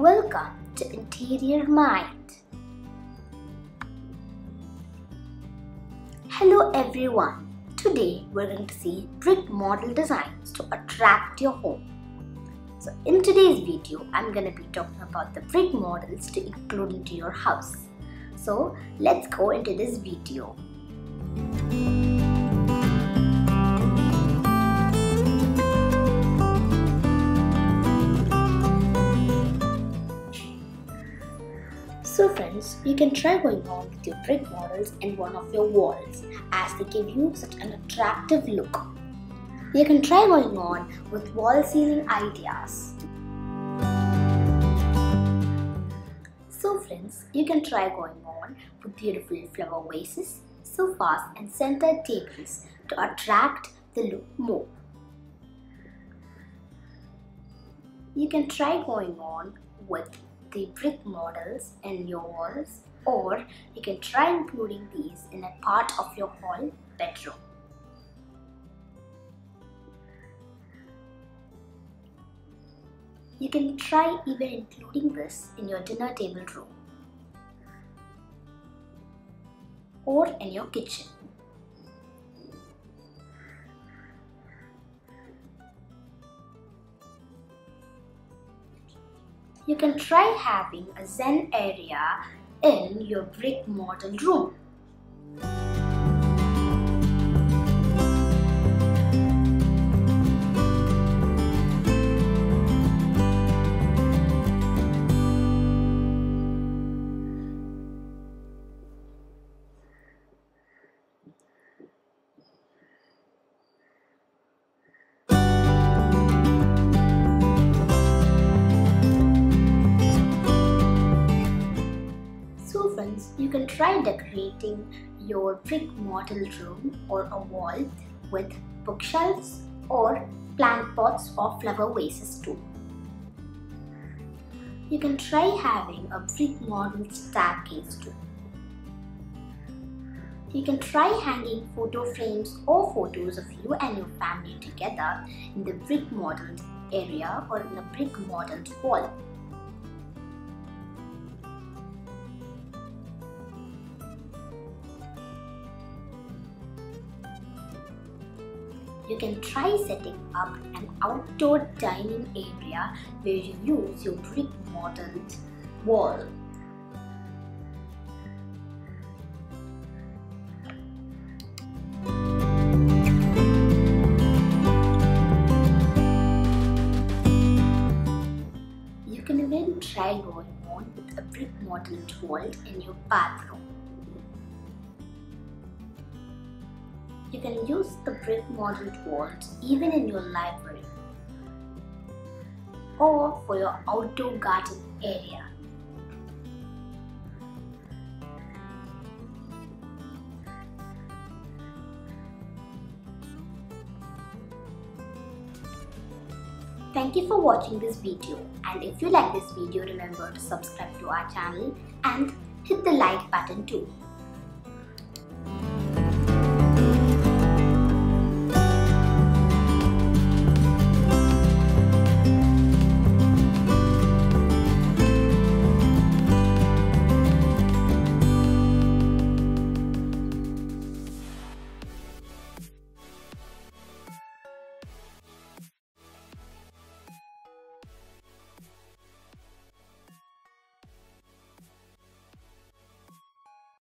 Welcome to Interior Mind. Hello everyone. Today we're going to see brick model designs to attract your home. So in today's video, I'm going to be talking about the brick models to include into your house. So let's go into this video. So friends, you can try going on with your brick models in one of your walls as they give you such an attractive look. You can try going on with wall ceiling ideas. So friends, you can try going on with beautiful flower vases, sofas and center tables to attract the look more. You can try going on with the brick models in your walls or you can try including these in a part of your hall bedroom. You can try even including this in your dinner table room or in your kitchen. You can try having a zen area in your brick model room. Try decorating your brick model room or a wall with bookshelves or plant pots or flower vases too. You can try having a brick model staircase too. You can try hanging photo frames or photos of you and your family together in the brick modeled area or in a brick modeled wall. You can try setting up an outdoor dining area where you use your brick modeled wall. You can even try going on with a brick modeled wall in your bathroom. You can use the brick modeled walls even in your library or for your outdoor garden area. Thank you for watching this video and if you like this video remember to subscribe to our channel and hit the like button too.